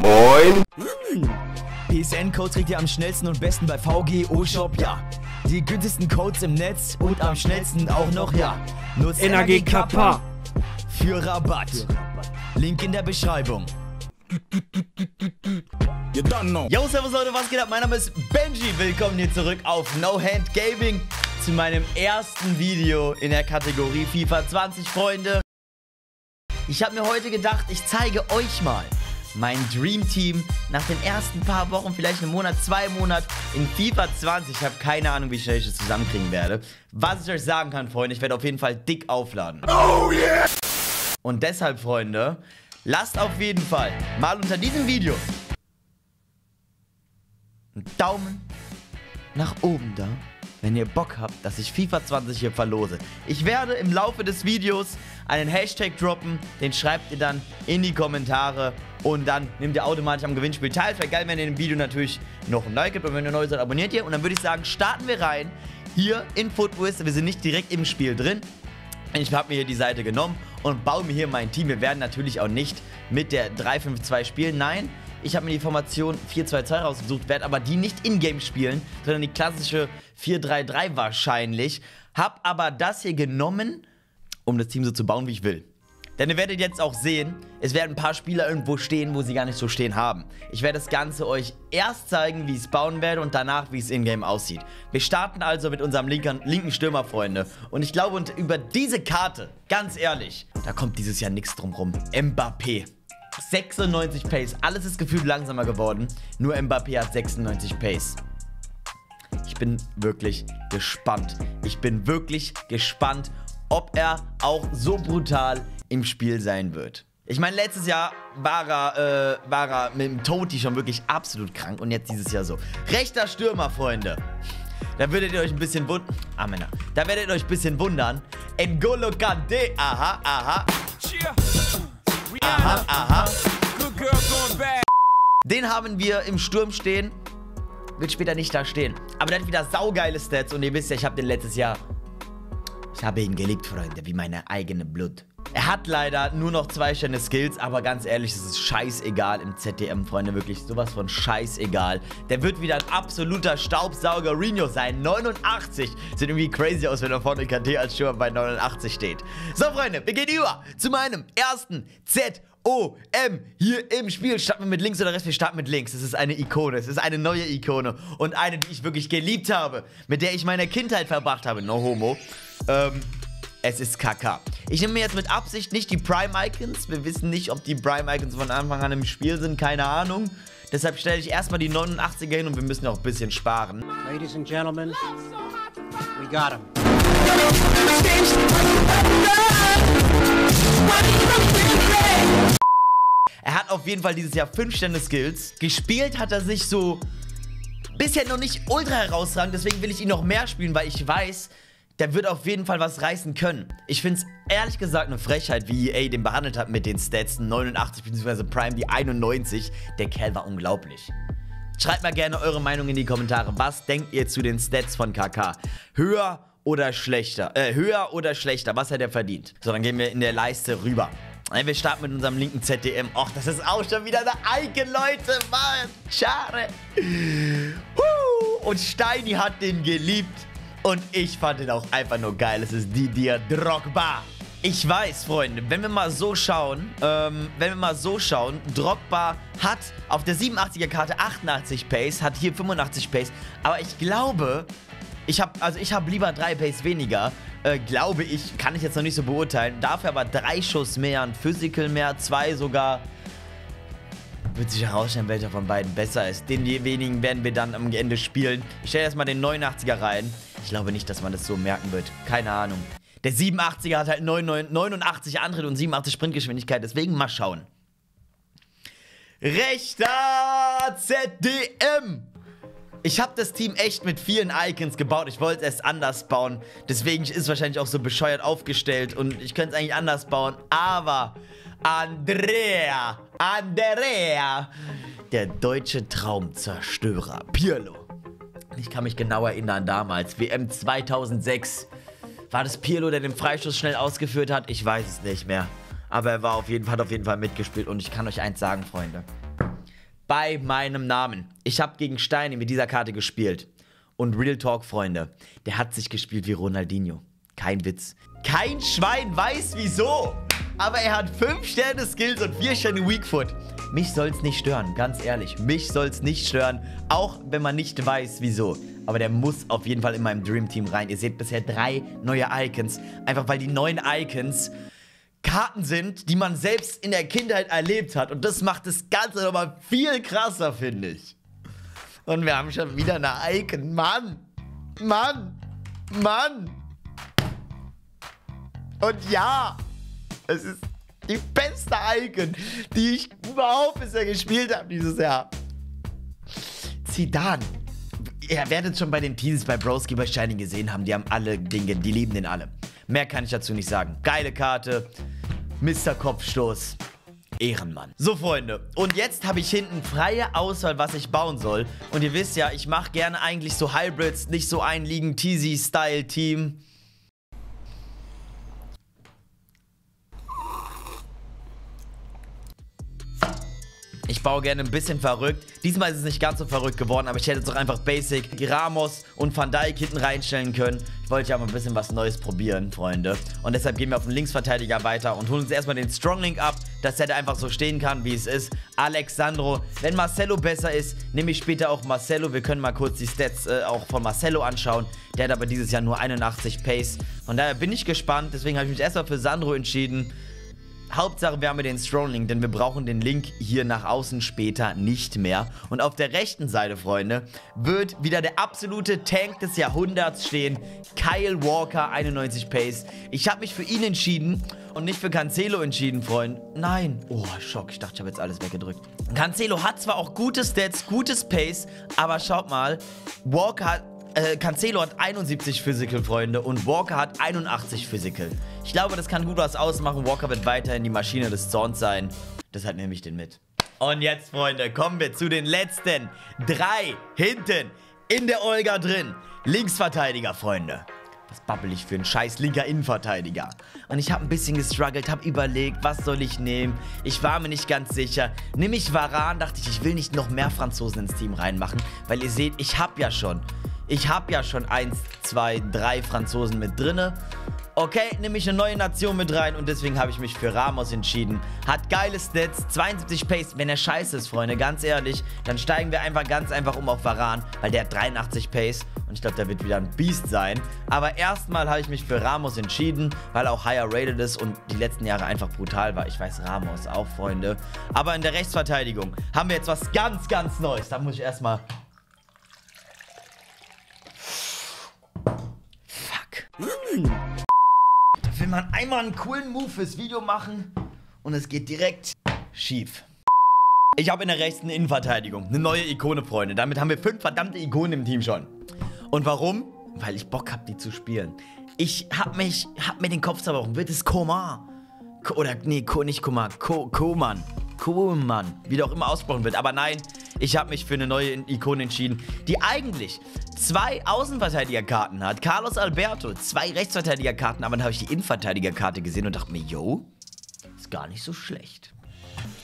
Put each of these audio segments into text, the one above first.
Moin. PSN-Code trägt ihr am schnellsten und besten bei VGO Shop, ja. Die günstigsten Codes im Netz und am schnellsten auch noch, ja. Nutzt NAG Kappa. für Rabatt. Link in der Beschreibung. You don't know. Yo, servus Leute, was geht ab? Mein Name ist Benji. Willkommen hier zurück auf No Hand Gaming zu meinem ersten Video in der Kategorie FIFA 20, Freunde. Ich habe mir heute gedacht, ich zeige euch mal mein Dream Team nach den ersten paar Wochen, vielleicht einen Monat, zwei Monate in FIFA 20. Ich habe keine Ahnung, wie schnell ich das zusammenkriegen werde. Was ich euch sagen kann, Freunde, ich werde auf jeden Fall dick aufladen. Oh yeah. Und deshalb, Freunde, lasst auf jeden Fall mal unter diesem Video einen Daumen nach oben da, wenn ihr Bock habt, dass ich FIFA 20 hier verlose. Ich werde im Laufe des Videos einen Hashtag droppen, den schreibt ihr dann in die Kommentare und dann nehmt ihr automatisch am Gewinnspiel teil. Wäre geil, wenn ihr dem Video natürlich noch ein Like gibt und wenn ihr neu seid, abonniert ihr. Und dann würde ich sagen, starten wir rein hier in Footwiz. Wir sind nicht direkt im Spiel drin. Ich habe mir hier die Seite genommen und baue mir hier mein Team. Wir werden natürlich auch nicht mit der 3-5-2 spielen. Nein, ich habe mir die Formation 4-2-2 rausgesucht, werde aber die nicht in-game spielen, sondern die klassische 4-3-3 wahrscheinlich. Hab aber das hier genommen, um das Team so zu bauen, wie ich will. Denn ihr werdet jetzt auch sehen, es werden ein paar Spieler irgendwo stehen, wo sie gar nicht so stehen haben. Ich werde das Ganze euch erst zeigen, wie ich es bauen werde und danach, wie es in-game aussieht. Wir starten also mit unserem linken, linken Stürmer, Freunde. Und ich glaube, und über diese Karte, ganz ehrlich, da kommt dieses Jahr nichts drum rum. Mbappé. 96 Pace. Alles ist gefühlt langsamer geworden. Nur Mbappé hat 96 Pace. Ich bin wirklich gespannt. Ich bin wirklich gespannt, ob er auch so brutal im Spiel sein wird. Ich meine, letztes Jahr war er, äh, war er mit dem Toti schon wirklich absolut krank und jetzt dieses Jahr so. Rechter Stürmer, Freunde. Da würdet ihr euch ein bisschen wundern. Ah, Männer. Da werdet ihr euch ein bisschen wundern. N'Golo Kante. Aha, aha. Aha, aha. Den haben wir im Sturm stehen. Wird später nicht da stehen. Aber der hat wieder saugeile Stats. Und ihr wisst ja, ich habe den letztes Jahr. Ich habe ihn geliebt, Freunde, wie meine eigene Blut. Er hat leider nur noch zwei Sterne Skills, aber ganz ehrlich, es ist scheißegal im ZDM, Freunde, wirklich sowas von scheißegal. Der wird wieder ein absoluter Staubsauger Reno sein. 89 sieht irgendwie crazy aus, wenn er vorne KT als Stürmer bei 89 steht. So, Freunde, wir gehen über zu meinem ersten Z O, M, hier im Spiel. Starten wir mit links oder rechts? Wir starten mit links. Es ist eine Ikone. Es ist eine neue Ikone. Und eine, die ich wirklich geliebt habe. Mit der ich meine Kindheit verbracht habe. No homo. Ähm, es ist KK. Ich nehme mir jetzt mit Absicht nicht die Prime-Icons. Wir wissen nicht, ob die Prime-Icons von Anfang an im Spiel sind. Keine Ahnung. Deshalb stelle ich erstmal die 89er hin und wir müssen auch ein bisschen sparen. Ladies and gentlemen, we got him. Er hat auf jeden Fall dieses Jahr 5 Sterne Skills. Gespielt hat er sich so bisher noch nicht ultra herausragend. Deswegen will ich ihn noch mehr spielen, weil ich weiß, der wird auf jeden Fall was reißen können. Ich finde es ehrlich gesagt eine Frechheit, wie EA den behandelt hat mit den Stats 89 bzw. Prime die 91. Der Kerl war unglaublich. Schreibt mal gerne eure Meinung in die Kommentare. Was denkt ihr zu den Stats von KK? Höher oder schlechter? Äh, höher oder schlechter? Was hat er verdient? So, dann gehen wir in der Leiste rüber. Wir starten mit unserem linken ZDM. Och, das ist auch schon wieder eine Icon, Leute. Mann, schade. Und Steini hat den geliebt. Und ich fand ihn auch einfach nur geil. Es ist Didier Drogba. Ich weiß, Freunde, wenn wir mal so schauen, ähm, wenn wir mal so schauen, Drogba hat auf der 87er Karte 88 Pace, hat hier 85 Pace, aber ich glaube, ich habe, also ich habe lieber drei Pace weniger, äh, glaube ich, kann ich jetzt noch nicht so beurteilen, dafür aber drei Schuss mehr, ein Physical mehr, zwei sogar, wird sich herausstellen, welcher von beiden besser ist. Den wenigen werden wir dann am Ende spielen. Ich stelle erstmal den 89er rein. Ich glaube nicht, dass man das so merken wird. Keine Ahnung. Der 87er hat halt 89 Antritt und 87 Sprintgeschwindigkeit. Deswegen mal schauen. Rechter ZDM. Ich habe das Team echt mit vielen Icons gebaut. Ich wollte es anders bauen. Deswegen ist es wahrscheinlich auch so bescheuert aufgestellt. Und ich könnte es eigentlich anders bauen. Aber Andrea, Andrea, der deutsche Traumzerstörer, Pirlo. Ich kann mich genau erinnern, damals, WM 2006. War das Pirlo, der den Freistoß schnell ausgeführt hat? Ich weiß es nicht mehr. Aber er war auf jeden Fall, hat auf jeden Fall mitgespielt. Und ich kann euch eins sagen, Freunde. Bei meinem Namen. Ich habe gegen Steini mit dieser Karte gespielt. Und Real Talk, Freunde, der hat sich gespielt wie Ronaldinho. Kein Witz. Kein Schwein weiß wieso. Aber er hat 5 Sterne Skills und 4 Sterne Weakfoot. Mich soll's nicht stören, ganz ehrlich. Mich soll's nicht stören, auch wenn man nicht weiß wieso. Aber der muss auf jeden Fall in meinem Dream Team rein. Ihr seht bisher drei neue Icons. Einfach weil die neuen Icons Karten sind, die man selbst in der Kindheit erlebt hat. Und das macht das Ganze nochmal viel krasser, finde ich. Und wir haben schon wieder eine Icon. Mann! Mann! Mann! Und ja, es ist die beste Icon, die ich überhaupt bisher gespielt habe dieses Jahr. Zidane. Ihr werdet schon bei den Teasers bei Broski bei Shining gesehen haben. Die haben alle Dinge, die lieben den alle. Mehr kann ich dazu nicht sagen. Geile Karte. Mr. Kopfstoß. Ehrenmann. So, Freunde. Und jetzt habe ich hinten freie Auswahl, was ich bauen soll. Und ihr wisst ja, ich mache gerne eigentlich so Hybrids, nicht so ein Ligen Teasy-Style-Team. Ich baue gerne ein bisschen verrückt. Diesmal ist es nicht ganz so verrückt geworden, aber ich hätte es doch einfach Basic Ramos und Van Dijk hinten reinstellen können. Ich wollte ja mal ein bisschen was Neues probieren, Freunde. Und deshalb gehen wir auf den Linksverteidiger weiter und holen uns erstmal den Stronglink ab, dass er da einfach so stehen kann, wie es ist. Alexandro. Wenn Marcelo besser ist, nehme ich später auch Marcelo. Wir können mal kurz die Stats äh, auch von Marcelo anschauen. Der hat aber dieses Jahr nur 81 Pace. Von daher bin ich gespannt. Deswegen habe ich mich erstmal für Sandro entschieden. Hauptsache, wir haben den Strong-Link, denn wir brauchen den Link hier nach außen später nicht mehr. Und auf der rechten Seite, Freunde, wird wieder der absolute Tank des Jahrhunderts stehen. Kyle Walker, 91 Pace. Ich habe mich für ihn entschieden und nicht für Cancelo entschieden, Freunde. Nein. Oh, Schock. Ich dachte, ich habe jetzt alles weggedrückt. Cancelo hat zwar auch gute Stats, gutes Pace, aber schaut mal, Walker hat äh, Cancelo hat 71 Physical, Freunde, und Walker hat 81 Physical. Ich glaube, das kann gut was ausmachen. Walker wird weiterhin die Maschine des Zorns sein. Deshalb nehme ich den mit. Und jetzt, Freunde, kommen wir zu den letzten drei hinten in der Olga drin. Linksverteidiger, Freunde. Was babbel ich für ein scheiß linker Innenverteidiger? Und ich habe ein bisschen gestruggelt, habe überlegt, was soll ich nehmen? Ich war mir nicht ganz sicher. Nimm ich Varan, dachte ich, ich will nicht noch mehr Franzosen ins Team reinmachen, weil ihr seht, ich habe ja schon ich habe ja schon eins, zwei, drei Franzosen mit drinne. Okay, nehme ich eine neue Nation mit rein und deswegen habe ich mich für Ramos entschieden. Hat geile Stats, 72 Pace. Wenn er scheiße ist, Freunde, ganz ehrlich, dann steigen wir einfach ganz einfach um auf Varan, weil der hat 83 Pace und ich glaube, der wird wieder ein Beast sein. Aber erstmal habe ich mich für Ramos entschieden, weil er auch higher rated ist und die letzten Jahre einfach brutal war. Ich weiß, Ramos auch, Freunde. Aber in der Rechtsverteidigung haben wir jetzt was ganz, ganz Neues. Da muss ich erstmal man einmal einen coolen Move fürs Video machen und es geht direkt schief. Ich habe in der rechten Innenverteidigung eine neue Ikone, Freunde. Damit haben wir fünf verdammte Ikonen im Team schon. Und warum? Weil ich Bock habe, die zu spielen. Ich hab mich, hab mir den Kopf zerbrochen. Wird es Koma? Oder, nee, nicht Koma, Ko, Koman. Koman, wie der auch immer ausgesprochen wird. Aber nein, ich habe mich für eine neue Ikone entschieden, die eigentlich zwei Außenverteidigerkarten hat. Carlos Alberto, zwei Rechtsverteidigerkarten, aber dann habe ich die Innenverteidigerkarte gesehen und dachte mir, yo, ist gar nicht so schlecht.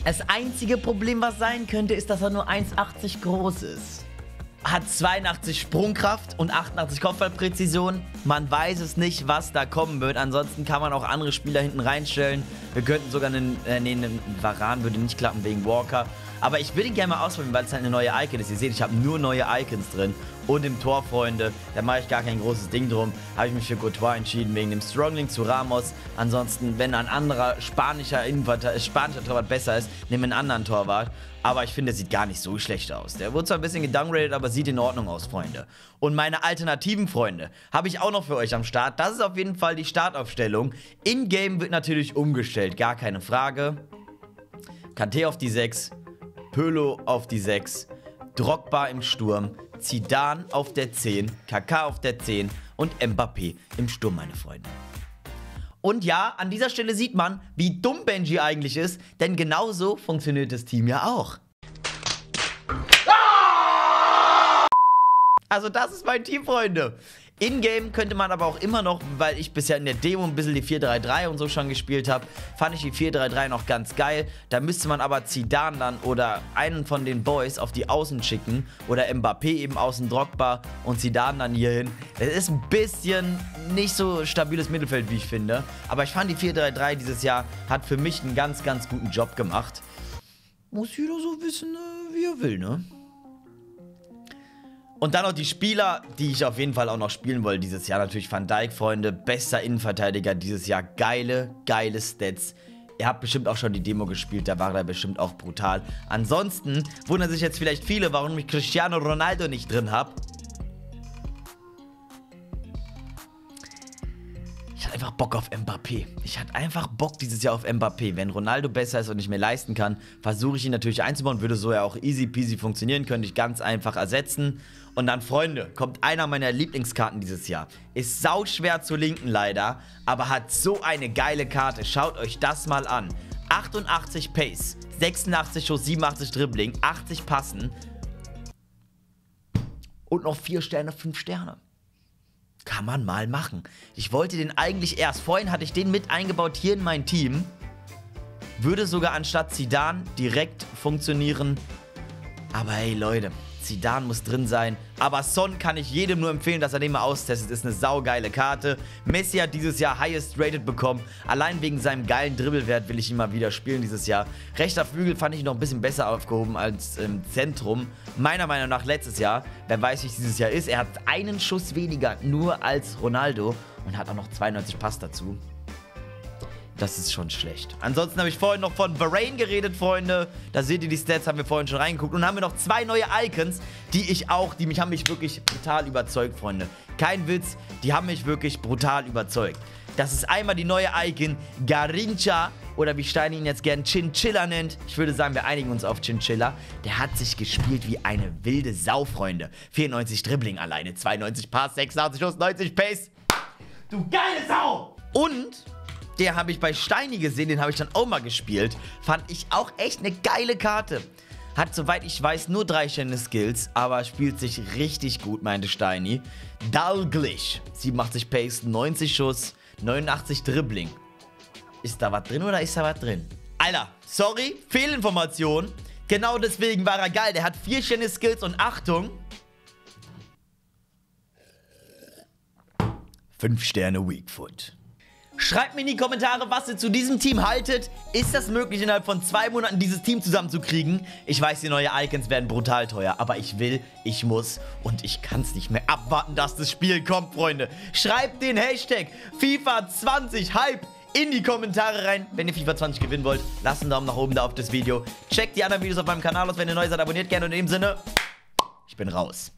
Das einzige Problem, was sein könnte, ist, dass er nur 1,80 groß ist. Hat 82 Sprungkraft und 88 Kopfballpräzision. Man weiß es nicht, was da kommen wird. Ansonsten kann man auch andere Spieler hinten reinstellen. Wir könnten sogar einen, äh, nee, einen Varan würde nicht klappen wegen Walker. Aber ich will ihn gerne mal ausprobieren, weil es halt eine neue Icon ist. Ihr seht, ich habe nur neue Icons drin. Und im Tor, Freunde, da mache ich gar kein großes Ding drum. Habe ich mich für Courtois entschieden, wegen dem Strongling zu Ramos. Ansonsten, wenn ein anderer spanischer, Innenverteidiger, spanischer Torwart besser ist, nehme einen anderen Torwart. Aber ich finde, der sieht gar nicht so schlecht aus. Der wurde zwar ein bisschen gedowngraded, aber sieht in Ordnung aus, Freunde. Und meine alternativen Freunde habe ich auch noch für euch am Start. Das ist auf jeden Fall die Startaufstellung. In-Game wird natürlich umgestellt, gar keine Frage. Kante auf die 6, Pölo auf die 6, Drogba im Sturm, Zidane auf der 10, Kaká auf der 10 und Mbappé im Sturm, meine Freunde. Und ja, an dieser Stelle sieht man, wie dumm Benji eigentlich ist, denn genauso funktioniert das Team ja auch. Also das ist mein Team, Freunde. In-game könnte man aber auch immer noch, weil ich bisher in der Demo ein bisschen die 4-3-3 und so schon gespielt habe, fand ich die 4-3-3 noch ganz geil. Da müsste man aber Zidane dann oder einen von den Boys auf die Außen schicken oder Mbappé eben außen Drogba und Zidane dann hier hin. Das ist ein bisschen nicht so stabiles Mittelfeld, wie ich finde. Aber ich fand die 4-3-3 dieses Jahr hat für mich einen ganz, ganz guten Job gemacht. Muss jeder so wissen, äh, wie er will, ne? Und dann noch die Spieler, die ich auf jeden Fall auch noch spielen wollte dieses Jahr. Natürlich Van Dijk, Freunde. Bester Innenverteidiger dieses Jahr. Geile, geile Stats. Ihr habt bestimmt auch schon die Demo gespielt, da war er bestimmt auch brutal. Ansonsten wundern sich jetzt vielleicht viele, warum ich Cristiano Ronaldo nicht drin habe. Ich hatte einfach Bock auf Mbappé. Ich hatte einfach Bock dieses Jahr auf Mbappé. Wenn Ronaldo besser ist und ich mir leisten kann, versuche ich ihn natürlich einzubauen. Würde so ja auch easy peasy funktionieren, könnte ich ganz einfach ersetzen. Und dann, Freunde, kommt einer meiner Lieblingskarten dieses Jahr. Ist sau schwer zu linken leider, aber hat so eine geile Karte. Schaut euch das mal an. 88 Pace, 86 Schuss, 87 Dribbling, 80 Passen und noch 4 Sterne, 5 Sterne. Kann man mal machen. Ich wollte den eigentlich erst. Vorhin hatte ich den mit eingebaut hier in mein Team. Würde sogar anstatt Zidane direkt funktionieren. Aber hey Leute, Zidane muss drin sein. Aber Son kann ich jedem nur empfehlen, dass er den mal austestet. Ist eine saugeile Karte. Messi hat dieses Jahr Highest Rated bekommen. Allein wegen seinem geilen Dribbelwert will ich ihn mal wieder spielen dieses Jahr. Rechter Flügel fand ich noch ein bisschen besser aufgehoben als im Zentrum. Meiner Meinung nach letztes Jahr. Wer weiß, wie es dieses Jahr ist. Er hat einen Schuss weniger, nur als Ronaldo. Und hat auch noch 92 Pass dazu. Das ist schon schlecht. Ansonsten habe ich vorhin noch von Varane geredet, Freunde. Da seht ihr die Stats, haben wir vorhin schon reingeguckt. Und haben wir noch zwei neue Icons, die ich auch, die mich haben mich wirklich brutal überzeugt, Freunde. Kein Witz, die haben mich wirklich brutal überzeugt. Das ist einmal die neue Icon Garincha oder wie Stein ihn jetzt gern Chinchilla nennt. Ich würde sagen, wir einigen uns auf Chinchilla. Der hat sich gespielt wie eine wilde Sau, Freunde. 94 Dribbling alleine, 92 Pass, 86 Schuss, 90 Pace. Du geile Sau! Und der habe ich bei Steini gesehen, den habe ich dann auch mal gespielt. Fand ich auch echt eine geile Karte. Hat, soweit ich weiß, nur drei schöne Skills, aber spielt sich richtig gut, meinte Steini. Dalglish, 87 Pace, 90 Schuss, 89 Dribbling. Ist da was drin oder ist da was drin? Alter, sorry, Fehlinformation. Genau deswegen war er geil. Der hat vier schöne Skills und Achtung. 5 Sterne Weakfoot. Schreibt mir in die Kommentare, was ihr zu diesem Team haltet. Ist das möglich, innerhalb von zwei Monaten dieses Team zusammenzukriegen? Ich weiß, die neuen Icons werden brutal teuer, aber ich will, ich muss und ich kann es nicht mehr abwarten, dass das Spiel kommt, Freunde. Schreibt den Hashtag FIFA 20 Hype in die Kommentare rein, wenn ihr FIFA 20 gewinnen wollt. Lasst einen Daumen nach oben da auf das Video. Checkt die anderen Videos auf meinem Kanal aus, wenn ihr neu seid, abonniert gerne und in dem Sinne, ich bin raus.